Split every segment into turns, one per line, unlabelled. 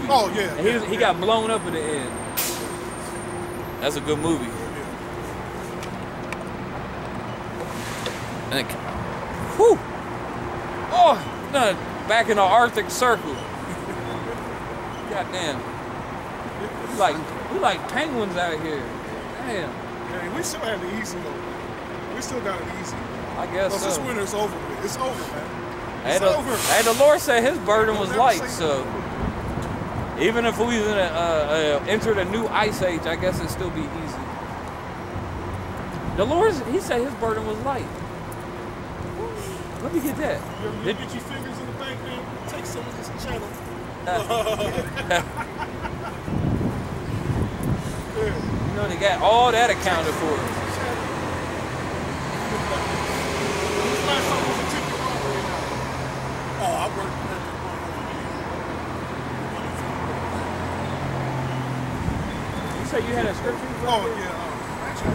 movie.
Oh, yeah,
And he,
yeah,
was- he
yeah.
got blown up at the end. That's a good movie. And it- whew. Oh, no, back in the Arctic Circle. Goddamn. We like we like penguins out here. Damn.
Yeah, we still have it easy though. We still got it easy.
I guess
Cause this winter's over. It's over, man.
Hey,
It's
the,
over.
hey, the Lord said His burden was light, so even if we was in a, uh, uh, entered a new ice age, I guess it'd still be easy. The Lord, He said His burden was light. Let me get that.
You, ever-
Did-
get your fingers in the bank, man. Take some of this channel.
You know they got all that accounted for.
When's last time was a ticket robbery now? Oh, I worked at the one over here.
You say you had a scripture?
Oh, yeah. Um, actually,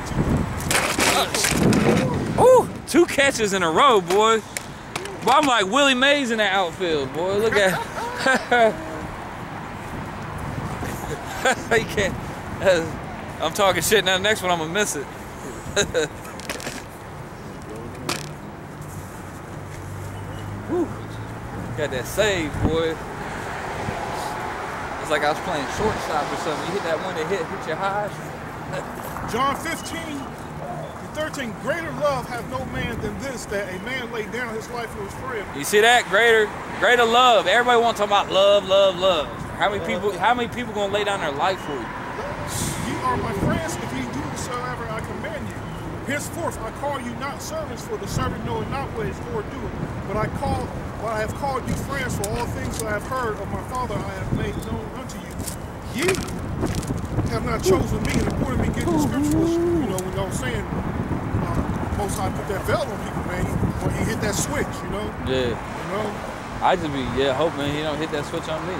I
Ooh, two catches in a row, boy. Boy, I'm like Willie Mays in the outfield, boy. Look at. you can't. uh, I'm talking shit now. The next one, I'm gonna miss it. Got that save, boy. It's like I was playing shortstop or something. You hit that one that hit hit your high.
John 15 and 13. Greater love hath no man than this, that a man lay down his life for his friend.
You see that? Greater, greater love. Everybody want to talk about love, love, love. How many people? How many people gonna lay down their life for you?
Ye are my friends if ye do whatsoever I command you. Henceforth I call you not servants, for the servant knoweth not what his Lord doeth. But I call, I have called you friends, for all things that I have heard of my Father I have made known unto you. Ye have not chosen me and appointed me getting the scriptures. You know, when I was saying, uh, Most High put that veil on people, man. When he hit that switch, you know,
Yeah,
you know.
I just be yeah hoping he don't hit that switch on me.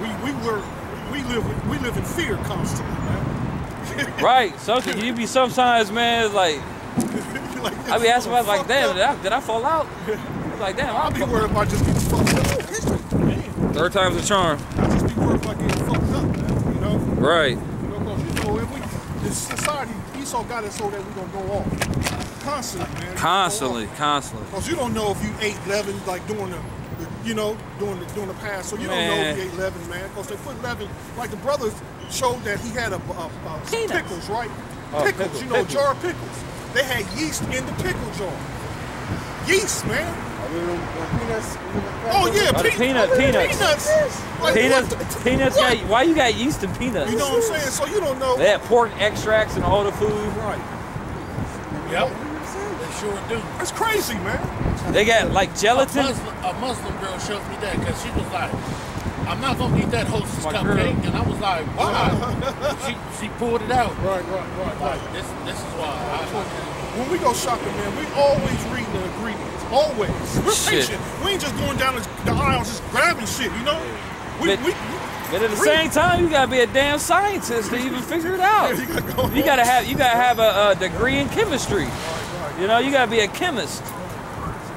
We we were we live we live in fear constantly, man.
Right. Something you be sometimes, man. It's like
like,
I be asking myself like, damn, did I, did I fall out? It's like damn,
I'll be worried if I just getting fucked up. Man,
third time's a charm.
I just be worried about getting fucked up, man. You know,
Right.
you know, 'cause, you know, if we, this society, Esau got it so that we gonna go off constantly, man.
Constantly, constantly.
Because you don't know if you ate leaven like during the, the you know, during the during the past. So you don't know if you ate leaven, man. Because they put leaven, like the brothers showed that he had a, a, a pickles, right?
Oh,
pickles,
pickles,
you know,
pickles.
jar of pickles. They had yeast in the pickle jar. Yeast, man. Oh yeah,
Oh, the
pe-
peanut-
oh,
peanuts.
Peanuts. Like,
Peanuts,
what?
peanuts.
What?
Got, why you got yeast in peanuts?
You know what I'm saying? So you don't know.
They have pork extracts and all the food.
Right.
Yep. They sure do.
It's crazy, man.
They got like
A
gelatin.
Muslim, a Muslim girl showed me that because she was like, I'm not going to eat that hostess
My
cupcake.
girl.
And I was like, why? she, she pulled it out.
Right, right, right,
Like, this, this is why. I,
When we go shopping, man, we always reading the ingredients. Always. We're
Shit.
patient. We ain't just going down the, the aisles just grabbing shit, you know? We,
But-
we,
But at the same time, you gotta be a damn scientist to even figure it out.
Yeah, you gotta go
You gotta have you gotta have a, a degree in chemistry.
Right, right.
You know, you gotta be a chemist.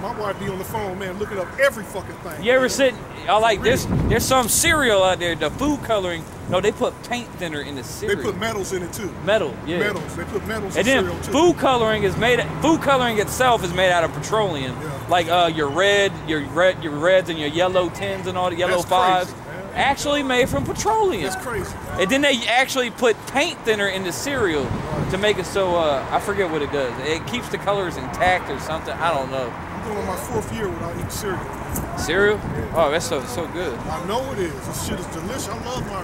My wife be on the phone, man, looking up every fucking thing.
You ever sit? I like there's there's some cereal out there. The food coloring. No, they put paint thinner in the cereal.
They put metals in it too.
metal. Yeah.
Metals. They put metals
And
in
then
cereal too.
food coloring is made. Food coloring itself is made out of petroleum.
Yeah.
Like uh, your red, your red, your reds and your yellow tens and all the yellow
That's
fives,
crazy,
actually made from petroleum.
That's crazy. Man.
And then they actually put paint thinner in the cereal to make it so uh, I forget what it does. It keeps the colors intact or something. I don't know.
I'm my fourth year without eating cereal.
Cereal? Oh, that's so so good.
I know it is. This shit is delicious. I love my.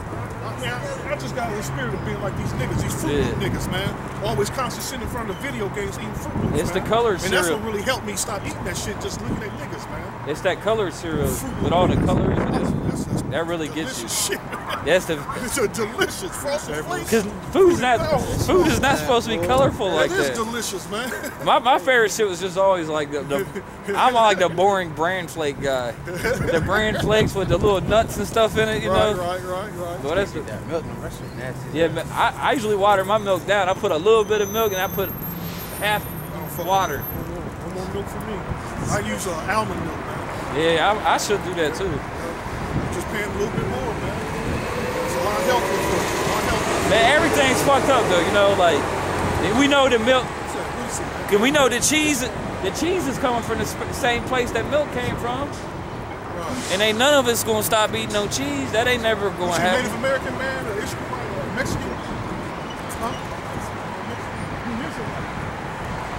I mean, I, I just got in the spirit of being like these niggas, these Fruit
Yeah.
niggas, man. Always constantly sitting in front of video games eating Froot Loops.
It's the
man.
colored
And that's what really helped me stop eating that shit. Just looking at niggas, man.
It's that colored cereal with all the colors. in it.
That's, that's
That really gets you.
shit.
That's the
it's a delicious frosted flakes.
because food's not food is not supposed to be colorful like that.
It is
that.
delicious, man.
My, my favorite shit was just always like the, the I'm like the boring bran flake guy. The bran flakes with the little nuts and stuff in it, you
right,
know.
right, right, right.
Well, that's the,
That milk, no, that shit nasty.
yeah. man, I, I usually water my milk down. I put a little bit of milk and I put half
I
water.
with it. No more, no more milk for me. I use uh, almond milk, man.
Yeah, I, I should do that too.
Just paying
Man, everything's fucked up though. You know, like we know the milk.
So, what you see?
Cause we know the cheese. The cheese is coming from the sp- same place that milk came from, and ain't none of us gonna stop eating no cheese. That ain't never gonna
Is he Native
happen.
American man or Israelite or Mexican? Huh? He is Israelite.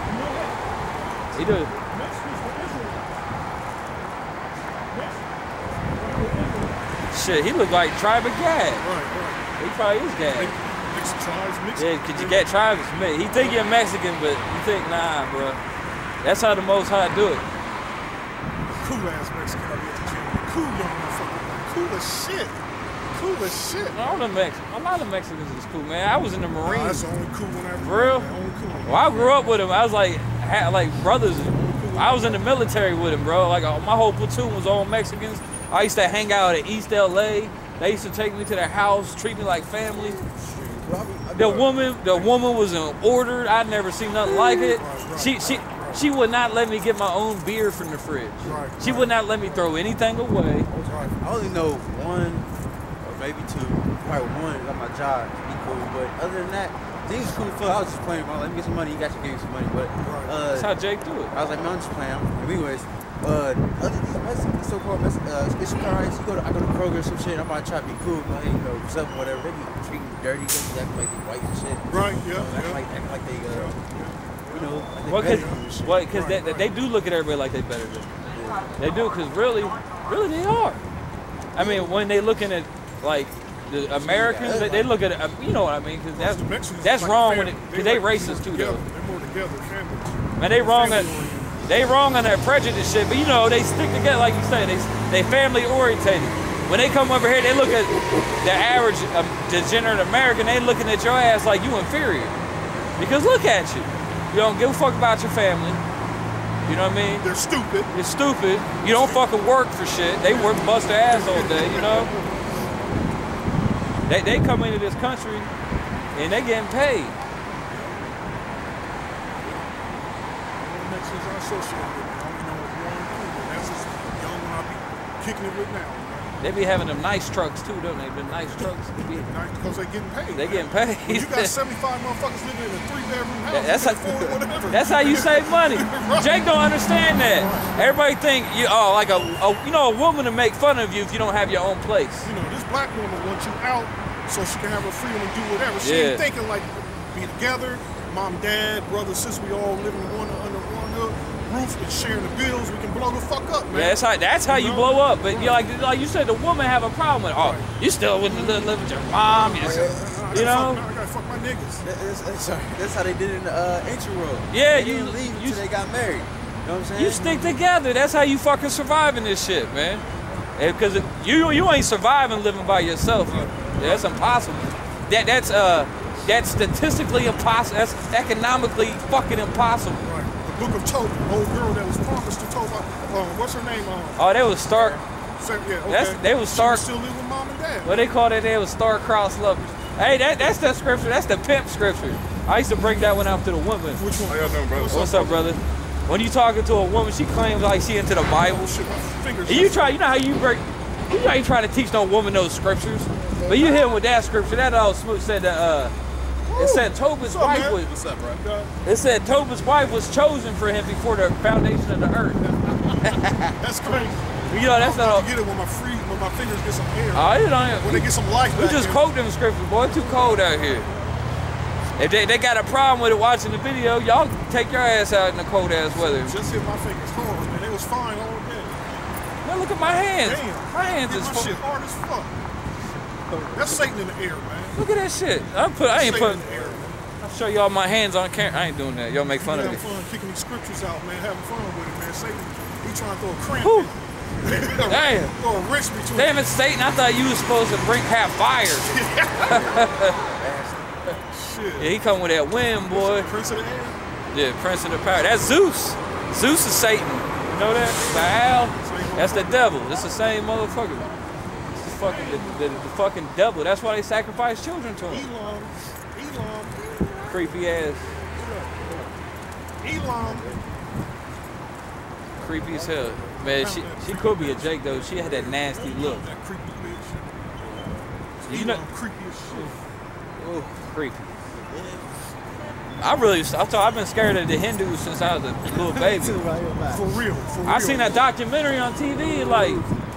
You know that?
He do.
Mexicans were Israelites. Mexicans
Shit, he look like Tribe of Gad.
Right, right.
He probably is Gad.
Mixed tribes, mixed.
Yeah, cause you get tribes. He think you're Mexican, but you think nah, bro. That's how the Most High do it.
cool ass Mexican up here at the gym. Cool young motherfucker. Cool as shit. Cool as shit.
All the Mex, a lot of Mexicans is cool, man. I was in the
Nah,
Marines.
that's the only cool one I ever
For real?
Only cool.
Well, I grew up with him. I was like, had, like brothers. I was in the military with him, bro. Like uh, my whole platoon was all Mexicans. I used to hang out at East LA. They used to take me to their house, treat me like family. The woman, the woman was in order. I'd never seen nothing like it. She, she, she would not let me get my own beer from the fridge. She would not let me throw anything away.
I only know one or maybe two. Probably one at my job. Be cool, but other than that, things cool. I was just playing. Let me get some money. You got to give me some money, but
That's
uh,
how Jake do it.
I was like, man, I'm just playing. Anyways, uh, other these Mexicans, so-called Mexicans, uh, it's guys. You go to, I go to Kroger or some shit. I'm about to try to be cool, like, you know, something, whatever. They be treating me dirty. They be acting like they white and shit.
Right, yeah,
Acting
yeah.
like, acting like they, uh, you know, like they
Well,
better
cause,
than you and shit.
Right,
they,
right.
they do look at everybody like they better than. They do, cause really, really they are. I mean, when they looking at like the Americans, they, they look at it. uh, You know what I mean? Cause that's that's
like
wrong
fam-
it, cause they
like
racist too
together.
though.
They're more together, family.
Man, they wrong on
Family-oriented.
They wrong on that prejudice shit. But you know, they stick together like you say. They they family orientated. When they come over here, they look at the average um, degenerate American. They looking at your ass like you inferior. Because look at you. You don't give a fuck about your family. You know what I mean?
They're stupid.
You're stupid. You don't fucking work for shit. They work bust their ass all day, you know? They, they come into this country and they getting paid.
Mexicans I associate with. I only know one one. That's this young one I be kicking it with now.
They be having them nice trucks too, don't they? The nice trucks.
Because they getting paid.
they getting paid.
When you got 75 motherfuckers living in a three bedroom house,
that's how, that's how you save money. Jake don't understand that. Everybody think you oh like a, a you know a woman to make fun of you if you don't have your own place.
You know, this black woman wants you out so she can have her freedom and do whatever. She
Yeah.
ain't thinking like be together, mom, dad, brother, sister, we all living one under one and sharing the bills. We can blow the fuck up, man.
Yeah, that's how that's how you
know?
blow up. But you like like you said, the woman have a problem with. Oh, you still with live, live with your mom? You, just,
I
you
gotta
know?
fuck, I gotta fuck my niggas.
That's, that's, sorry, that's how they did it in the uh, ancient world.
Yeah,
they
you-
didn't leave
you-
until they got married. You know what I'm saying?
You stick together. That's how you fucking survive in this shit, man. Because you you ain't surviving living by yourself. Yeah, that's impossible. That that's uh that's statistically impossible. That's economically fucking impossible.
Right. The book of Tobit, old girl that was promised to Tobit. Um, what's her name? Um,
Oh, they was stark.
Sam- yeah, okay.
That's- they was
She
Stark-
still live with mom and dad.
What they call that? They was star-crossed lovers. Hey, that that's the scripture. That's the pimp scripture. I used to bring that one out to the women.
Which one?
How y'all doing, brother?
What's up, brother? When you talking to a woman, she claims like she into the Bible.
Oh, shit, my fingers.
And you try, you know how you break, you know how you try to teach no woman those scriptures, but you hit him with that scripture. That old smooth said that uh, it said Tobit's
up,
wife
man?
was,
What's up, bro?
It said Tobit's wife was chosen for him before the foundation of the earth.
that's crazy.
You know that's
I'm
not.
get it when my free, when my fingers get some air.
Oh, you
when
know,
they get some life
we just
in.
quote them scriptures, boy. Too cold out here. If they, they got a problem with it watching the video, y'all take your ass out in the cold ass weather.
Just hit my fingers hard, man. It was fine all day.
Now look at my hands.
Damn.
My hands is
my shit hard as fuck. That's Satan in the air, man.
Look at that shit. I put. I ain't
Satan
put.
in the air, man.
I'll show y'all my hands on camera. I ain't doing that. Y'all make fun
You
of me.
having fun kicking these scriptures out, man. Having fun with it, man. Satan, he trying to throw a cramp.
Whew. Damn.
throw a wrench between.
Damn it, Satan! I thought you was supposed to bring have fire.
Shit.
Yeah, he come with that wind, boy.
Prince of the air.
Yeah, Prince of the Power. That's Zeus. Zeus is Satan. You know that? Baal. That's the devil. It's the same motherfucker. It's the fucking the, the, the fucking devil. That's why they sacrifice children to him.
Elon. Elon.
Creepy ass.
Elon.
Creepy as hell. Man, she she could be a Jake though. She had that nasty look.
That creepy bitch.
You
Elon
know-
creepy as shit.
Ooh.
Creepy. I really, I thought I've been scared of the Hindus since I was a little baby.
For real, for real.
I seen that documentary on TV, like,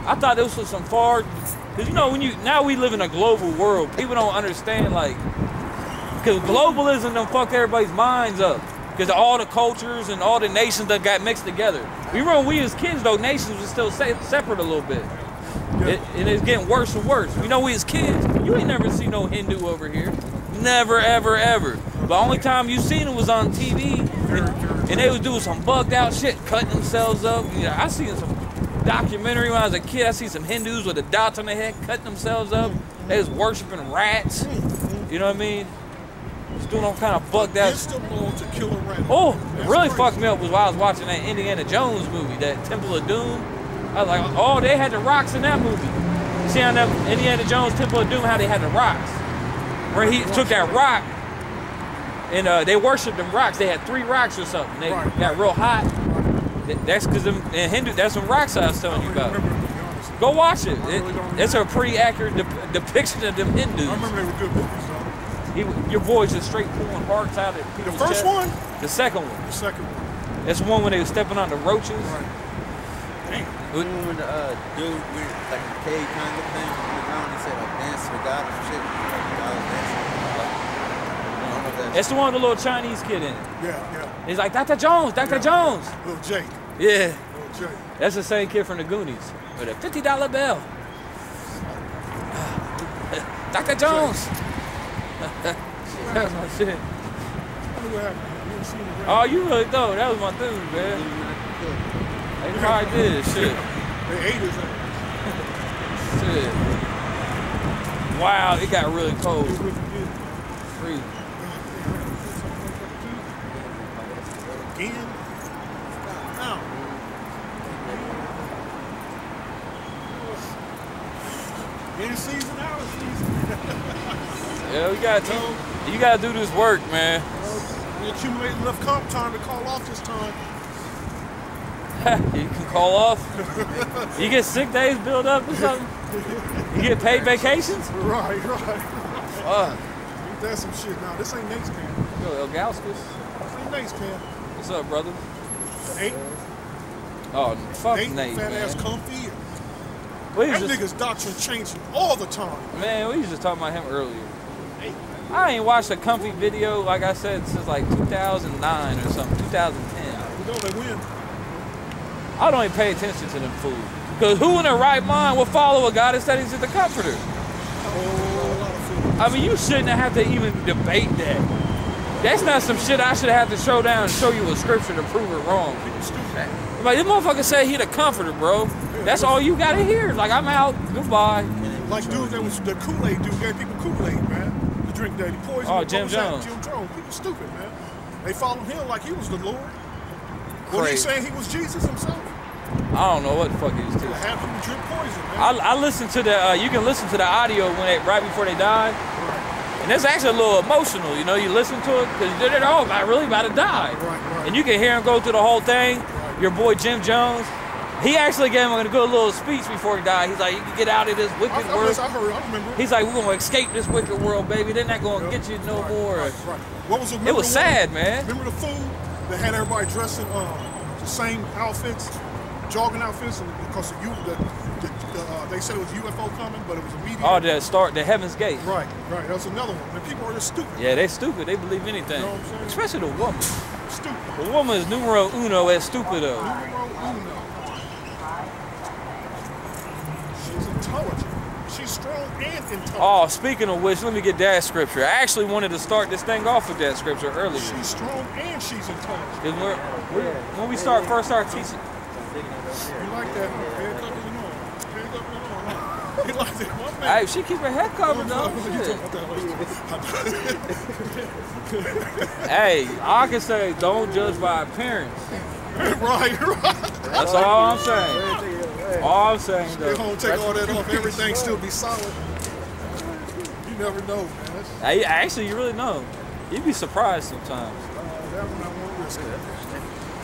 I thought this was some far, cause you know when you now we live in a global world, people don't understand like, cause globalism done fucked everybody's minds up, cause all the cultures and all the nations that got mixed together. We remember we as kids though, nations were still se- separate a little bit, it, and it's getting worse and worse. You know we as kids, you ain't never see no Hindu over here, never ever ever. The only time you seen it was on TV, and, and they was doing some bugged out shit, cutting themselves up. Know, I seen some documentary when I was a kid. I see some Hindus with the dots on their head cutting themselves up. They was worshiping rats. You know what I mean? Just doing all kind of bugged out.
Against the to kill a rat.
Oh, it really
crazy.
fucked me up was while I was watching that Indiana Jones movie, that Temple of Doom. I was like, oh, they had the rocks in that movie. You see on that Indiana Jones Temple of Doom how they had the rocks, where he took that rock and uh, they worshipped them rocks. They had three rocks or something. They
Right,
got real hot. Th- That's because them in Hindu. That's some rocks I was telling you about.
remember, to be honest.
Go watch it. It
really
it's a pretty accurate dep- depiction of them Hindus.
I remember they were good movies.
He, your boy's just straight pulling hearts out of
The first
chest.
one?
The second one.
The second one.
That's the one when they were stepping on the roaches.
Right. Damn.
What-
Remember when the uh, dude with like the cave kind of thing on the ground, he said like dance to God or shit. Like, God dancing. Like, I don't know if that's
That's the one with the little Chinese kid in it.
Yeah, yeah.
He's like, Dr. Jones, Dr.
Yeah.
Jones.
Little Jake.
Yeah, that's the same kid from the Goonies with a $50 bill. Dr. Jones. That's my shit.
Tell me what happened. You didn't see the rat.
Oh, you really thought that was my dude, man. They probably did. Shit.
They ate his ass.
Shit. Wow, it got really cold.
They really did.
Freezing.
Again? Now. In season, out of season.
Yeah, we gotta teach. You gotta do this work, man.
We accumulated enough comp time to call off this time.
you can call off. You get sick days built up or something. You get paid vacations.
Right, right.
Fuck.
Ain't that some shit now? This ain't Nate's camp.
Yo, Elgauskas.
This ain't Nate's camp.
What's up, brother?
Nate,
Oh, fuck
Nate,
Nate,
fat ass comfy.
We
That
just,
nigga's doctrine changing all the time.
man, we was just talking about him earlier. I ain't watched a comfy video, like I said, since like 2009 or something, 2010.
You know they win.
I don't even pay attention to them fools. Because who in their right mind would follow a God that said he's the comforter?
A whole lot of food.
I mean, you shouldn't have to even debate that. That's not some shit I should have to show down and show you a scripture to prove it wrong. Like, this motherfucker said he the comforter, bro. That's all you gotta hear. Like, I'm out. Goodbye.
Like dude that was the Kool-Aid dude gave people Kool-Aid, man. To drink that. He poisoned
Oh,
the
Jim Jones.
Jim Jones. People stupid, man. They followed him like he was the Lord. What he
Crazy.
saying he was Jesus himself?
I don't know what the fuck he was
To
doing.
have him drink poison,
I,
man.
I listened to the, uh, you can listen to the audio when they, right before they died. And it's actually a little emotional, you know, you listen to it because they're, they're all about, really about to die.
Right, right.
And you can hear him go through the whole thing. Your boy Jim Jones, he actually gave him a good little speech before he died. He's like, you can get out of this wicked
I, I,
world.
I heard, I remember.
He's like, we're gonna escape this wicked world, baby. They're not gonna get you no more.
Right, right. What was it?
It was sad, man.
Remember the fool that had everybody dressed in um, the same outfits, jogging outfits, and because of you, the, the, the, uh, they said it was UFO coming, but it was a meteor.
Oh, the start, the Heaven's Gate.
Right, right. That was another one. And people are just stupid.
Yeah, they're stupid. They believe anything,
You know what I'm saying?
especially the woman.
Stupid.
The woman is numero uno at stupido.
Numero uno. She's intelligent. She's strong and intelligent.
Oh, speaking of which, let me get that scripture. I actually wanted to start this thing off with that scripture earlier.
She's strong and she's intelligent.
'Cause we're, we're, when we start first start teaching,
You like that? Head covered and all. Head covered and all. huh? You like that? What man?
hey, she keep her head covered though.
You
shit.
talking about that?
Hey, I can say don't judge by appearance.
right, right.
That's all I'm saying. All I'm saying
Stay
though.
home, take all that off, everything still be solid. You never know, man. That's,
Hey, actually, you really know. You'd be surprised sometimes.
uh, that one I won't risk it.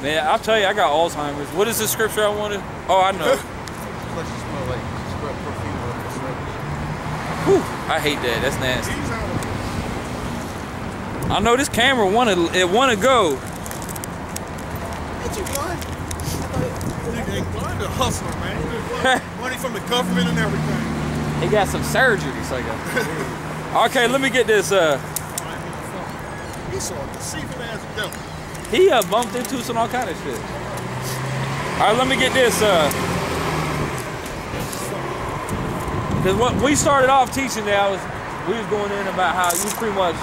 Man, I'll tell you, I got Alzheimer's. What is the scripture I wanted? Oh, I know.
Plus, you smell like you smell perfume or something.
Whew, I hate that. That's nasty.
He's out of
I know this camera wanna it wanna go.
Ain't you blind?
Nigga ain't blind, a hustler, man. Money from the government and everything.
He got some surgeries, I guess. okay, let me get this. Uh,
He saw a deceiving ass devil.
he uh, bumped into some all kind of shit. All right, let me get this. Uh, Cause what we started off teaching that was we was going in about how you pretty much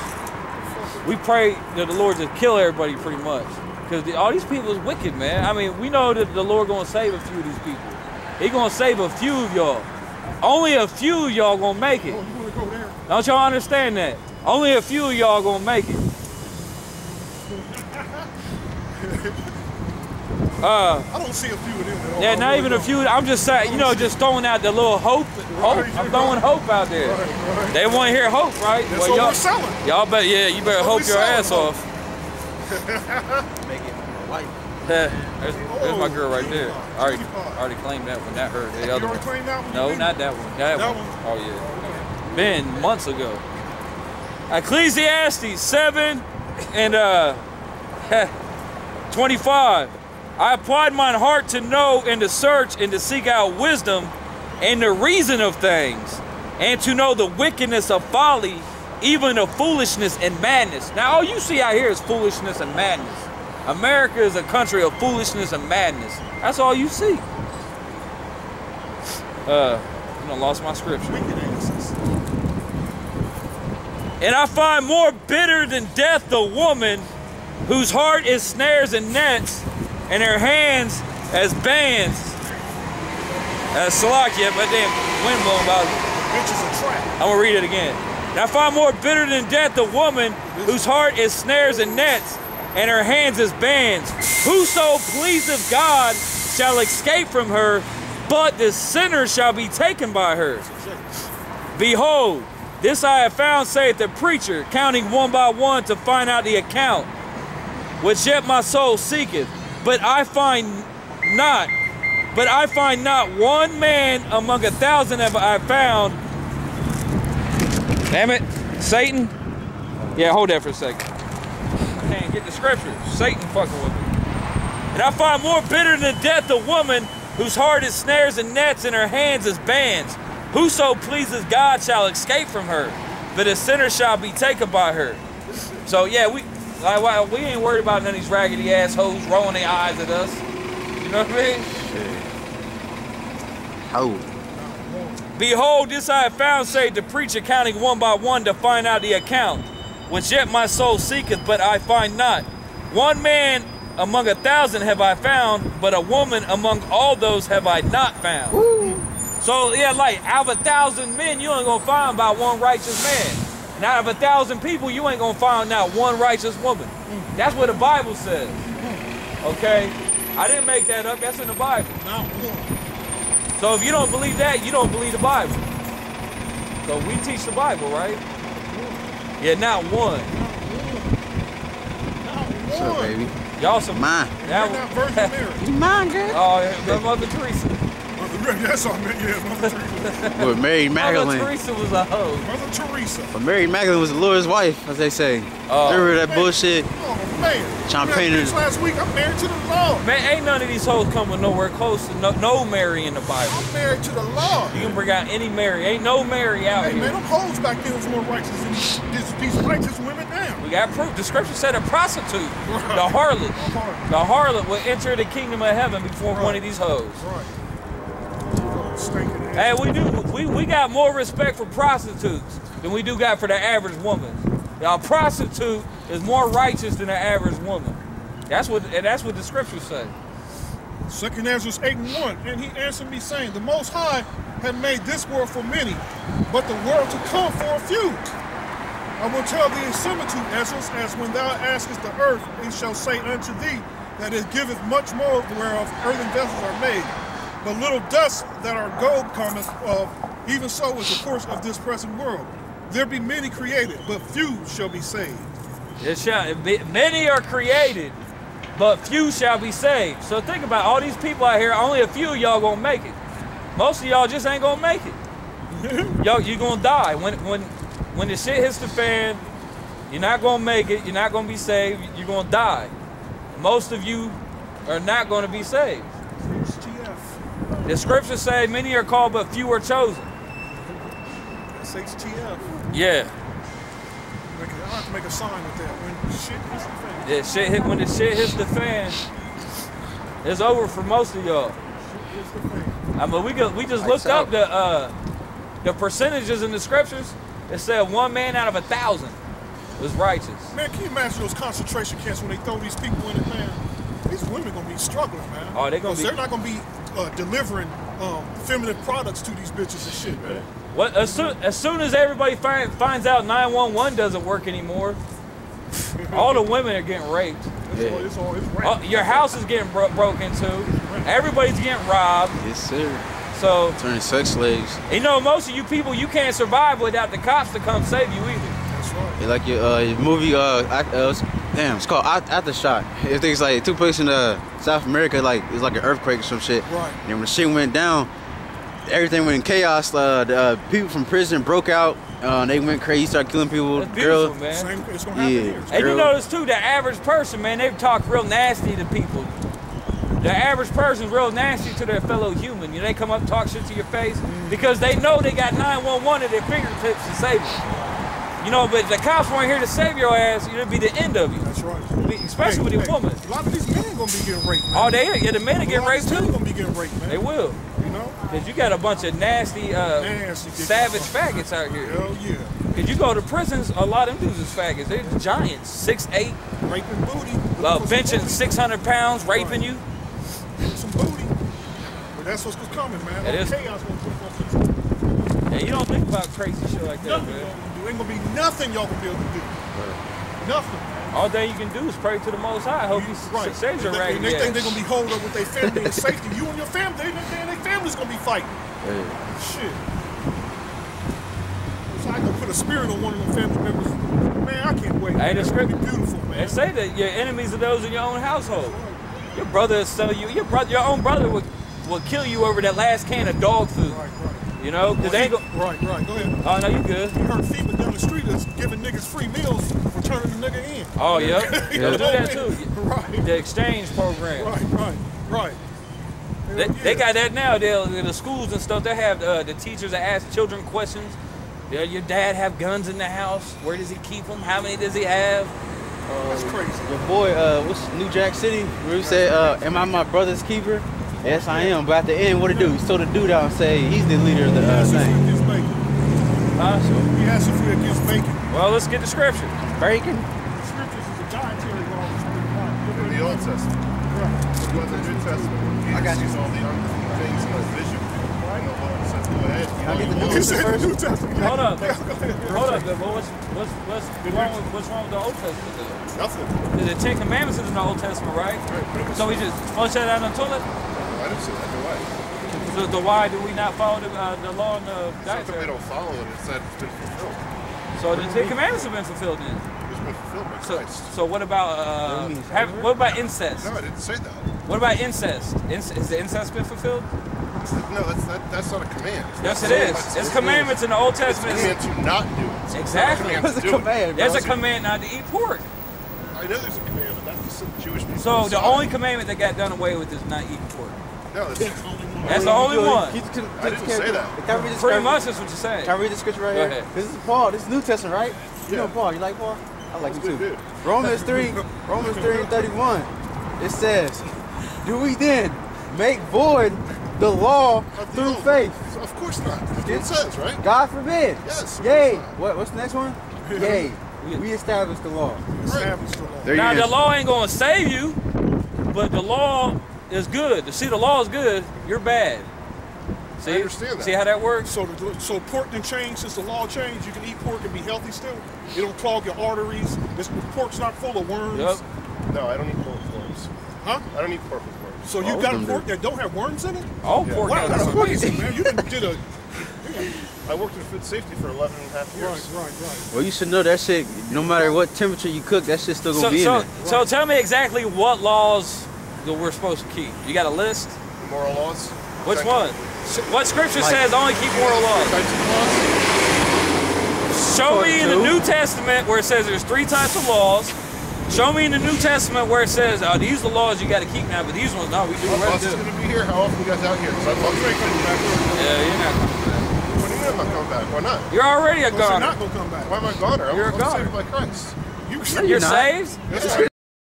we pray that the Lord just kill everybody pretty much. Cause the, all these people is wicked, man. I mean, we know that the Lord gonna save a few of these people. He gonna save a few of y'all. Only a few of y'all gonna make it.
Oh, you wanna go there?
Don't y'all understand that? Only a few of y'all gonna make it. Uh,
I don't see a few of them at all.
yeah, not
really
even a few. I'm just saying, you know, just throwing out the little hope. Hope. I'm throwing hope out there.
Right, right.
They want to hear hope, right?
That's what
y'all,
we're selling.
y'all bet. Yeah, you better hope your
selling,
ass off.
Make it my wife.
there's, there's my girl right there. I already, I already claimed that one. That her. The other one.
claimed that one?
No, not that one. That,
That
one.
one?
Oh yeah. Been months ago. Ecclesiastes seven and uh 25. I applied mine heart to know and to search and to seek out wisdom and the reason of things, and to know the wickedness of folly, even of foolishness and madness. Now all you see out here is foolishness and madness. America is a country of foolishness and madness. That's all you see. Uh, I done lost my scripture. And I find more bitter than death the woman whose heart is snares and nets, and her hands as bands. That's Salakia, but damn, wind blowing about.
Bitch is a trap.
I'm gonna read it again. And I find more bitter than death the woman whose heart is snares and nets, and her hands as bands. Whoso pleaseth God shall escape from her, but the sinner shall be taken by her. Behold, this I have found, saith the preacher, counting one by one to find out the account, which yet my soul seeketh. But I find not, but I find not one man among a thousand have I found. Damn it, Satan. Yeah, hold that for a second. Get the scriptures. Satan fucking with me. And I find more bitter than death a woman whose heart is snares and nets and her hands is bands. Whoso pleases God shall escape from her, but a sinner shall be taken by her. So yeah, we like we ain't worried about none of these raggedy assholes rolling their eyes at us. You know what I mean?
How?
Behold, this I have found, say the preacher, counting one by one to find out the account, which yet my soul seeketh, but I find not. One man among a thousand have I found, but a woman among all those have I not found. So yeah, like out of a thousand men, you ain't gonna find about one righteous man. And out of a thousand people, you ain't gonna find not one righteous woman. That's what the Bible says. Okay? I didn't make that up, that's in the Bible.
Not.
So if you don't believe that, you don't believe the Bible. So we teach the Bible, right? Yeah, not one.
Not
What's up, baby?
Y'all some
Mine.
that
You're
one-
not Virgin Mary.
You mine, girl?
Oh, yeah, but Mother Teresa.
Mother Mary, that's all I meant. Yeah, Mother Teresa.
With Mary
Mother Teresa was a hoe.
Mother Teresa.
But Mary Magdalene was the Lord's wife, as they say.
Oh.
Remember that
Man.
bullshit?
Oh man.
Trying to
You
paint
had
it-
bitch last week. I'm married to the law.
Man, ain't none of these hoes coming nowhere close to no, no Mary in the Bible.
I'm married to the law.
You can bring out any Mary. Ain't no Mary out
Hey man, them hoes back then was more righteous than these, these, these righteous women now.
We got proof. The scripture said a prostitute, the harlot,
Harlot.
the harlot will enter the kingdom of heaven before one of these hoes.
Right. Stinking ass.
Hey, we do. We, we got more respect for prostitutes than we do got for the average woman. A prostitute is more righteous than the average woman. That's what, and that's what the scriptures say.
Second Ezra 8 and 1. And he answered me, saying, The Most High had made this world for many, but the world to come for a few. I will tell thee a similitude, Ezra, as when thou askest the earth, it shall say unto thee that it giveth much more whereof earthen vessels are made. But little dust that are gold cometh of, even so is the course of this present world. There be many created, but few shall be saved.
It shall, many are created, but few shall be saved. So think about all these people out here. Only a few of y'all gonna make it. Most of y'all just ain't gonna make it. Yo, you gonna die when when when the shit hits the fan. You're not gonna make it. You're not gonna be saved. You're gonna die. Most of you are not gonna be saved. The scriptures say many are called, but few are chosen.
That's HTF.
Yeah.
Make a, I have to make a sign with that. When shit hits the fan.
Yeah, shit hit when the shit hits the fan. It's over for most of y'all.
Shit hits the fan.
I mean, we could, we just looked up the uh, the percentages in the scriptures. It said one man out of a thousand was righteous.
Man, can you imagine those concentration camps when they throw these people in it, man? These women gonna be struggling, man.
Oh, they gonna be-
They're not gonna be uh, delivering um, feminine products to these bitches and shit, man.
What as soon as, soon as everybody find, finds out 911 doesn't work anymore, all the women are getting raped.
It's all, it's all, it's rap.
your house is getting bro- broke into. Everybody's getting robbed.
Yes, sir.
So
Turning sex slaves.
you know most of you people you can't survive without the cops to come save you either.
That's right.
Yeah, like your, uh, your movie, uh, act- uh, it's- damn, it's called Aft- Aftershock. It things like it took place in uh, South America, like it's like an earthquake or some shit.
Right.
And when the shit went down, everything went in chaos. Uh, the, uh, people from prison broke out. Uh, they went crazy, started killing people.
That's beautiful,
Girl,
man.
Same, it's gonna happen
Yeah.
here.
And you notice too, the average person, man, they talk real nasty to people. The average person's real nasty to their fellow human. You know, they come up talk shit to your face because they know they got 911 at their fingertips to save you. You know, but if the cops weren't here to save your ass, it'd be the end of you.
That's right.
Especially with a woman.
A lot of these men gonna be getting raped. Man.
Oh, they are. yeah, the men
A
get
lot of
raped
these men
too.
gonna be getting raped, man.
They will,
You know?
Cause you got a bunch of nasty, uh,
Nasty
savage faggots out here.
Hell yeah.
Cause you go to prisons, a lot of them dudes is faggots. They're giants, six eight,
Raping booty.
uh, benching 600 pounds, raping you.
booty. Some booty. But that's what's coming, man.
It
All chaos up.
You don't think about crazy shit like that,
Nothing
man.
do. Ain't gonna be nothing y'all gonna be able to do. Nothing.
All day you can do is pray to the Most High. Hope He
Right.
saves your
And they, they think they're gonna be holed up with their family and safety. You and your family, they, they, their family's gonna be fighting.
yeah.
Shit. So I can put a spirit on one of them family members. Man, I can't wait.
Hey, the
It's
script-
be beautiful, man.
They say that your enemies are those in your own household. Your brother will sell you. Your brother, your own brother will, will kill you over that last can of dog food.
Right, right.
You know, cause they go.
Right, right. Go ahead.
Oh no, you good.
You heard FEMA down the street is giving niggas free meals for turning the nigga in.
Oh yeah,
You
they'll do that too.
Right.
The exchange program.
Right, right, right.
They,
Hell
they got that now. They'll, in the schools and stuff. They have uh, the teachers that ask children questions. Yeah, your dad have guns in the house? Where does he keep them? How many does he have?
That's crazy.
Your boy, uh, what's New Jack City? Where he said, uh, "Am I my brother's keeper?" Yes, I am. But at the end, what it do? He told the dude out and say he's the leader of the
He
uh, thing.
we.
Huh?
He asked if we against bacon.
Well, let's get the scripture.
Bacon.
The scriptures is a dietary law. that's been applied.
In the Old Testament.
Right.
The New Testament, Jesus
I got you.
all the unclean things in his vision. I
get the New
the Testament.
Hold up. Hold up. What's what's what's wrong with, what's wrong with the Old Testament? Then?
Nothing.
The, the Ten Commandments is in the Old Testament, right?
Right,
So we just flush that out in the toilet.
I didn't say that. No way.
So, the why do we not follow the, uh, the law and the
It's not that we don't follow it. It's that it's been fulfilled.
So the Ten Commandments have been fulfilled then.
It's been fulfilled by
So,
Christ.
so what about uh, have, what about incest?
No, I didn't say that.
What about incest? Inc- is the incest been fulfilled?
No, that's that, that's not a command.
Yes,
That's
it is.
that's-
It's commandments in the Old
It's a
Testament.
command to not do it. It's not a
Exactly.
command to
the
do it.
command?
There's a command not to eat pork.
I know there's a command, but that's the Jewish people.
So the only commandment that got done away with is not eating pork.
No, that's,
That's the only one.
Can- can-
I didn't say that.
Can I read this
Pretty much that's what you're saying.
Can I read the scripture right
Go
here?
ahead.
This is Paul. This is New Testament, right? You know Paul. You like Paul? I like him
Good
too. Romans 3, Romans 3 and 31. It says, Do we then make void the law
the
through
old.
faith?
Of course not. That's what it says, right?
God forbid.
Yes, of
Yea.
course not.
What, what's the next one? Yay. We establish the law.
Established the law.
There
Now the law ain't gonna save you, but the law is good. To see the law is good, you're bad. See,
understand that.
see how that works?
So, the, so pork didn't change since the law changed. You can eat pork and be healthy still. It don't clog your arteries. This pork's not full of worms.
Yep.
No, I don't eat pork with worms.
Huh?
I don't eat pork with worms.
So you
All
got
them
pork
do.
that don't have worms in it?
All
Yeah.
pork
Wow, that's
worms.
crazy, man. You done did a
I worked in food safety for 11 and a half years.
right, right.
Well, you should know that shit, no matter what temperature you cook, that shit's still gonna
So,
be
so,
in there.
so tell me exactly what laws that we're supposed to keep. You got a list?
Moral laws.
Which
Check.
one? What scripture
Like-
says only keep moral laws?
Types of laws.
show me in the. New Testament where it says there's three types of laws. Show me in the New Testament where it says, oh, these are the laws you got to keep now, but these ones, no, we do the
Well, Bus going to be here. How often you guys out here? Because I love
You ain't coming back.
Yeah, you're not coming back.
What do you mean I'm not coming back? Why not?
You're already a god.
You're not
goner.
gonna come back.
Why am I a goner? I'm,
You're a
I'm
goner.
saved by Christ.
You
You're
not.
saved?
Yes,